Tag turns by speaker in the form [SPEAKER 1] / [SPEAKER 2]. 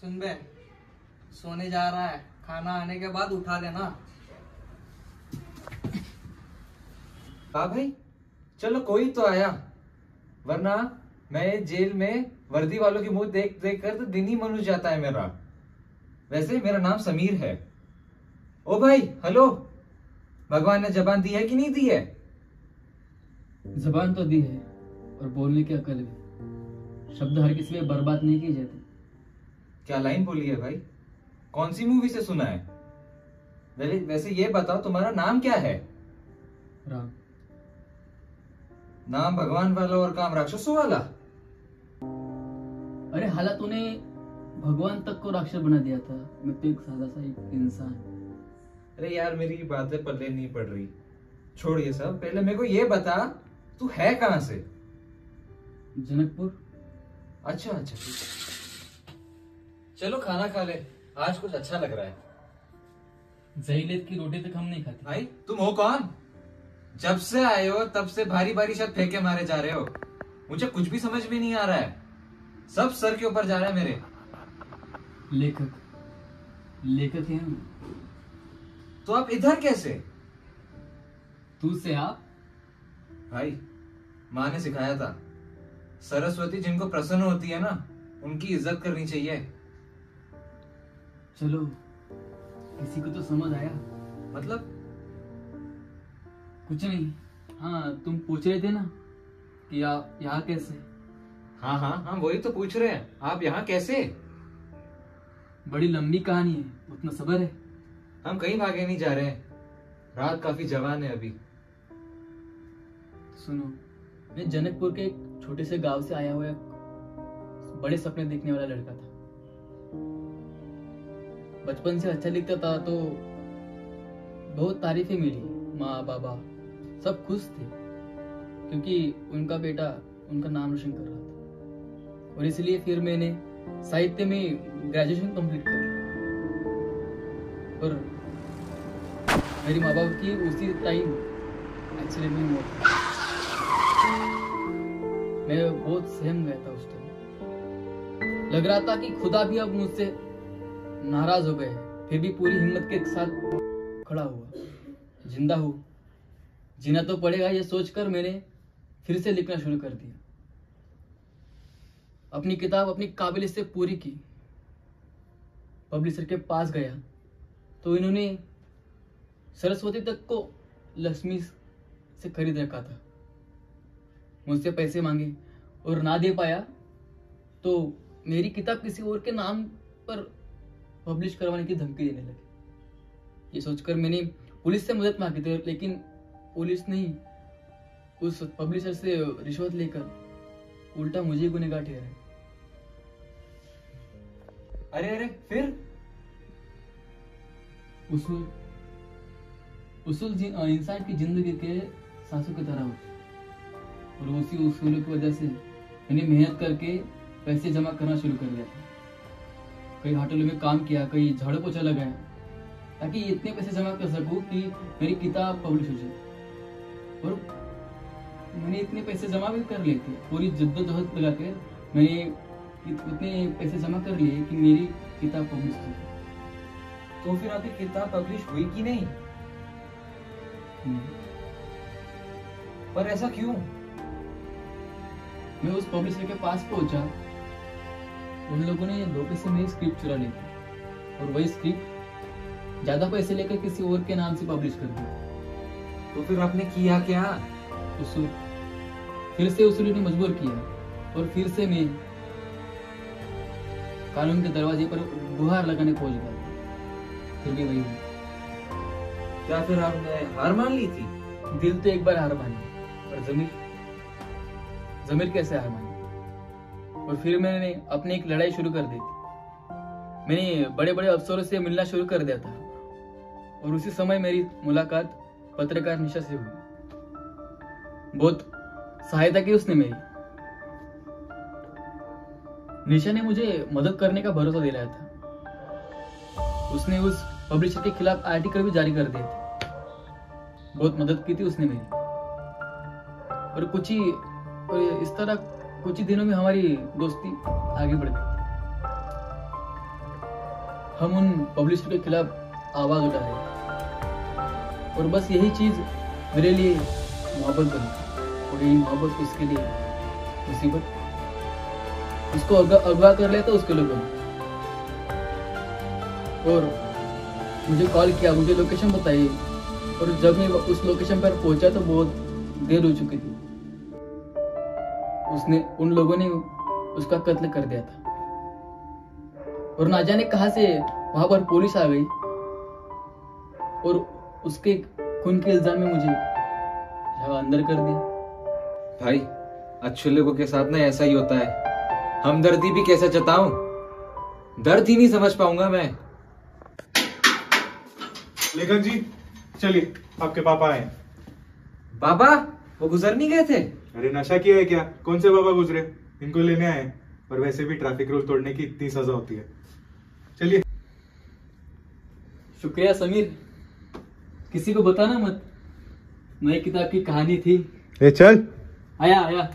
[SPEAKER 1] सुन बे सोने जा रहा है खाना आने के बाद उठा देना
[SPEAKER 2] हाँ भाई चलो कोई तो आया। वरना मैं जेल में वर्दी वालों की मुँह देख देख कर तो दिन ही मनु जाता है मेरा। वैसे मेरा नाम समीर है। ओ भाई हेलो। भगवान ने जबान दी है कि नहीं दी है?
[SPEAKER 3] जबान तो दी है और बोलने की अकल भी शब्द हर किसी में बर्बाद नहीं किए जाते।
[SPEAKER 2] क्या लाइन बोली है भाई? कौन सी मूवी से सुना है? वैसे ये बताओ तुम्हारा नाम क्या है?
[SPEAKER 3] राम।
[SPEAKER 2] नाम भगवान वाला और काम राक्षसों वाला?
[SPEAKER 3] अरे हाला तूने भगवान तक को राक्षस बना दिया था। मैं तो एक सादा सा एक इंसान।
[SPEAKER 2] अरे यार मेरी बातें पल्ले नहीं पड़ रही। छोड़ ये सब। पहले मेरे को ये बता तू है कहाँ से?
[SPEAKER 3] जनकपुर।
[SPEAKER 2] अच्छा अच्छा ठीक है। चलो खाना खा ले। आज कुछ अच्छा लग रहा है।
[SPEAKER 3] जहीलेत की रोटी तक हम नहीं खाते।
[SPEAKER 2] भाई तुम हो कौन? जब से आए हो तब से भारी भारी शब्द फेंके मारे जा रहे हो। मुझे कुछ भी समझ में नहीं आ रहा है। सब सर के ऊपर जा रहा है मेरे।
[SPEAKER 3] लेखक लेखक हैं हम।
[SPEAKER 2] तो आप इधर कैसे?
[SPEAKER 3] तू से आप?
[SPEAKER 2] भाई माँ ने सिखाया था। सरस्वती जिनको प्रसन्न होती है ना उनकी इज़्ज़त करनी चाहिए।
[SPEAKER 3] चलो किसी को तो समझ आया।
[SPEAKER 2] मतलब
[SPEAKER 3] कुछ नहीं। हाँ तुम पूछ रहे थे ना कि आप यहाँ कैसे?
[SPEAKER 2] हाँ हाँ हाँ वही तो पूछ रहे हैं। आप यहाँ कैसे?
[SPEAKER 3] बड़ी लंबी कहानी है उतना सबर है।
[SPEAKER 2] हम कहीं भागे नहीं जा रहे हैं। रात काफ़ी जवान है अभी।
[SPEAKER 3] सुनो मैं जनकपुर के एक छोटे से गाँव से आया हुआ बड़े सपने देखने वाला लड़का था। बचपन से अच्छा लिखता था तो बहुत तारीफें मिली माँ, बाबा। सब खुश थे, क्योंकि उनका बेटा उनका नाम रोशन कर रहा था। और इसलिए फिर मैंने साहित्य में ग्रेजुएशन कंप्लीट कर पर मेरी माँ बाप की उसी टाइम एक्चुअली में मौत मैं बहुत सहम गया था उस टाइम लग रहा था कि खुदा भी अब मुझसे नाराज़ हो गए फिर भी पूरी हिम्मत के साथ खड़ा हुआ। ज़िंदा हूँ। जीना तो पड़ेगा ये सोचकर मैंने फिर से लिखना शुरू कर दिया। अपनी किताब अपनी काबिलियत से पूरी की। पब्लिशर के पास गया। तो इन्होंने सरस्वती तक को लक्ष्मी से खरीद रखा था। मुझसे पैसे मांगे और ना दे पाया। तो मेरी किताब किसी और के नाम पर पब्लिश करवाने की धमकी देने लगे। ये सोचकर मैंने पुलिस से मदद मांगी थी लेकिन पुलिस ने उस पब्लिशर से रिश्वत लेकर उल्टा मुझे गुनेगार ठहराया।
[SPEAKER 2] अरे अरे, फिर?
[SPEAKER 3] उसूल उसूल इंसान की ज़िंदगी के सांसों की तरह होते और उसी उसूलों की वजह से मैंने मेहनत करके पैसे जमा करना शुरू कर दिया था। कई होटलों में काम किया, कई झाड़ू पोछा लगाया, ताकि इतने पैसे जमा कर सकूँ कि मेरी किताब पब्लिश हो जाए। और मैंने इतने पैसे जमा भी कर लिए थे, पूरी जद्दोजहद लगाकर मैंने इत- इतने पैसे जमा कर लिए कि मेरी किताब पब्लिश हो
[SPEAKER 2] तो फिर आपकी किताब पब्लिश हुई कि नहीं। पर ऐसा क्यों?
[SPEAKER 3] मैं उस पब्लिशर के पास पहुँचा उन लोगों ने धोखे से मेरी स्क्रिप्ट चुरा ली थी। और वही स्क्रिप्ट ज़्यादा पैसे लेकर किसी और के नाम से पब्लिश कर दी।
[SPEAKER 2] तो फिर आपने किया क्या?
[SPEAKER 3] फिर से उसूल ने मजबूर किया। और फिर से मैं कानून के दरवाजे पर गुहार लगाने पहुँच गया। फिर भी वही हुआ।
[SPEAKER 2] क्या फिर आपने हार मान ली थी?
[SPEAKER 3] दिल तो एक बार हार मानी। पर जमीर जमीर कैसे हार मानी? और फिर मैंने अपनी एक लड़ाई शुरू कर दी थी। मैंने बड़े बड़े अफसरों से मिलना शुरू कर दिया था। और उसी समय मेरी मुलाकात पत्रकार निशा से हुई। बहुत सहायता की उसने मेरी। निशा ने मुझे मदद करने का भरोसा दिलाया था। उसने उस पब्लिशर के खिलाफ आर्टिकल भी जारी कर दिए थे। बहुत मदद की थी उसने मेरी। और कुछ ही, और इस तरह कुछ ही दिनों में हमारी दोस्ती आगे बढ़ गई। हम उन पब्लिशर के खिलाफ आवाज़ उठा रहे और बस यही चीज़ मेरे लिए मोहब्बत बनी। और यही मोहब्बत उसके लिए मुसीबत। उसको अगवा अगवा कर लेता उसके लिए बनी। और मुझे कॉल किया, मुझे लोकेशन बताई। और जब मैं उस लोकेशन पर पहुँचा तो बहुत देर हो चुकी थी। उसने उन लोगों ने उसका कत्ल कर दिया था। और ना जाने कहा से वहाँ पर पुलिस आ गई। और उसके खून के इल्ज़ाम में मुझे अंदर कर दिया।
[SPEAKER 2] भाई अच्छे लोगों के साथ ना ऐसा ही होता है। हमदर्दी भी कैसे जताऊं? दर्द ही नहीं समझ पाऊँगा मैं।
[SPEAKER 4] लेखन जी चलिए आपके पापा आए।
[SPEAKER 2] बाबा? वो गुजर नहीं गए थे?
[SPEAKER 4] अरे नशा किया है क्या? कौन से बाबा गुजरे? इनको लेने आए। पर वैसे भी ट्रैफ़िक रूल तोड़ने की इतनी सजा होती है। चलिए।
[SPEAKER 3] शुक्रिया समीर। किसी को बताना मत। नई किताब की कहानी थी।
[SPEAKER 4] ए चल।
[SPEAKER 3] आया आया।